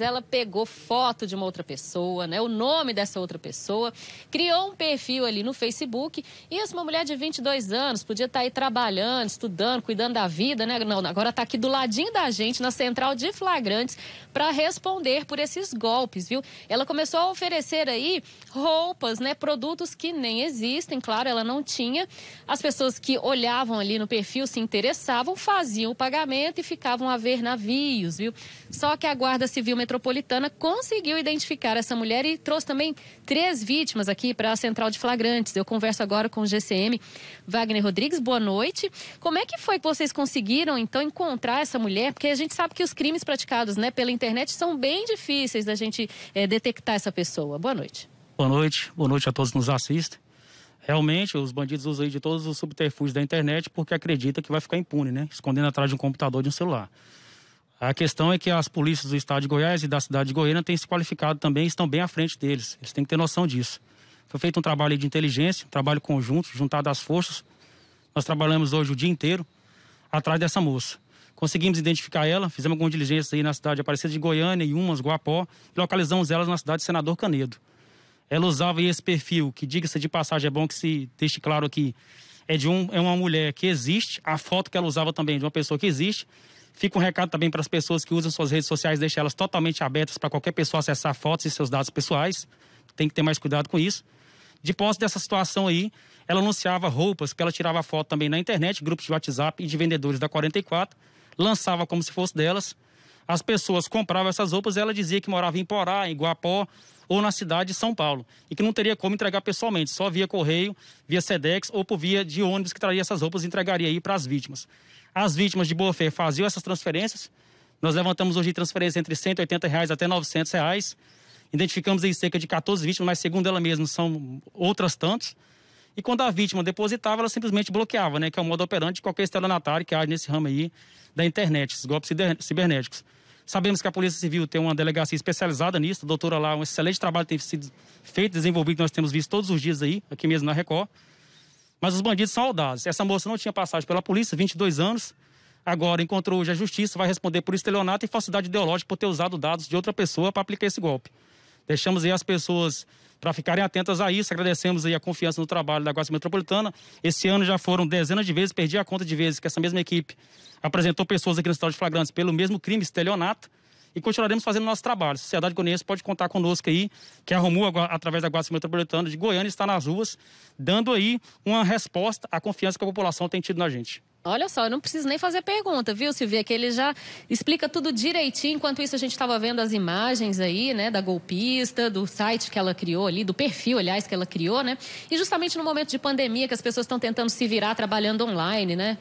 ela pegou foto de uma outra pessoa, né, o nome dessa outra pessoa, criou um perfil ali no Facebook. Isso, uma mulher de 22 anos, podia estar aí trabalhando, estudando, cuidando da vida, né? Não, agora está aqui do ladinho da gente, na central de flagrantes, para responder por esses golpes, viu? Ela começou a oferecer aí roupas, né, produtos que nem existem, claro, ela não tinha. As pessoas que olhavam ali no perfil se interessavam, faziam o pagamento e ficavam a ver navios, viu? Só que a Guarda Civil Metropolitana conseguiu identificar essa mulher e trouxe também três vítimas aqui para a central de flagrantes. Eu converso agora com o GCM. Wagner Rodrigues, boa noite. Como é que foi que vocês conseguiram, então, encontrar essa mulher? Porque a gente sabe que os crimes praticados né, pela internet são bem difíceis da gente é, detectar essa pessoa. Boa noite. Boa noite, boa noite a todos que nos assistem. Realmente, os bandidos usam de todos os subterfúgios da internet porque acreditam que vai ficar impune, né? Escondendo atrás de um computador de um celular. A questão é que as polícias do estado de Goiás e da cidade de Goiânia têm se qualificado também e estão bem à frente deles. Eles têm que ter noção disso. Foi feito um trabalho de inteligência, um trabalho conjunto, juntado às forças. Nós trabalhamos hoje o dia inteiro atrás dessa moça. Conseguimos identificar ela, fizemos algumas diligências aí na cidade de Aparecida de Goiânia, e umas, Guapó, e localizamos elas na cidade de Senador Canedo. Ela usava esse perfil, que diga-se de passagem, é bom que se deixe claro aqui, é de um, é uma mulher que existe, a foto que ela usava também é de uma pessoa que existe, Fica um recado também para as pessoas que usam suas redes sociais, deixar elas totalmente abertas para qualquer pessoa acessar fotos e seus dados pessoais. Tem que ter mais cuidado com isso. De posse dessa situação aí, ela anunciava roupas que ela tirava foto também na internet, grupos de WhatsApp e de vendedores da 44, lançava como se fosse delas. As pessoas compravam essas roupas ela dizia que morava em Porá, em Guapó ou na cidade de São Paulo e que não teria como entregar pessoalmente, só via correio, via Sedex ou por via de ônibus que traria essas roupas e entregaria aí para as vítimas. As vítimas de boa fé faziam essas transferências. Nós levantamos hoje transferências entre 180 reais até 900 reais. Identificamos aí cerca de 14 vítimas, mas segundo ela mesma são outras tantas. E quando a vítima depositava, ela simplesmente bloqueava, né? Que é o modo operante de qualquer estelionatário que age nesse ramo aí da internet, esses golpes cibernéticos. Sabemos que a Polícia Civil tem uma delegacia especializada nisso, a doutora lá, um excelente trabalho tem sido feito, desenvolvido, que nós temos visto todos os dias aí, aqui mesmo na Record. Mas os bandidos são audazes. Essa moça não tinha passagem pela polícia, 22 anos. Agora encontrou hoje a justiça, vai responder por estelionato e falsidade ideológica por ter usado dados de outra pessoa para aplicar esse golpe. Deixamos aí as pessoas para ficarem atentas a isso. Agradecemos aí a confiança no trabalho da Guarda Metropolitana. Esse ano já foram dezenas de vezes, perdi a conta de vezes que essa mesma equipe apresentou pessoas aqui no estado de flagrantes pelo mesmo crime, estelionato e continuaremos fazendo nosso trabalho. A Sociedade Goianiense pode contar conosco aí, que a Romu, através da Guarda Metropolitana de Goiânia, está nas ruas, dando aí uma resposta à confiança que a população tem tido na gente. Olha só, eu não preciso nem fazer pergunta, viu, Silvia? Que ele já explica tudo direitinho. Enquanto isso, a gente estava vendo as imagens aí, né, da golpista, do site que ela criou ali, do perfil, aliás, que ela criou, né? E justamente no momento de pandemia, que as pessoas estão tentando se virar trabalhando online, né?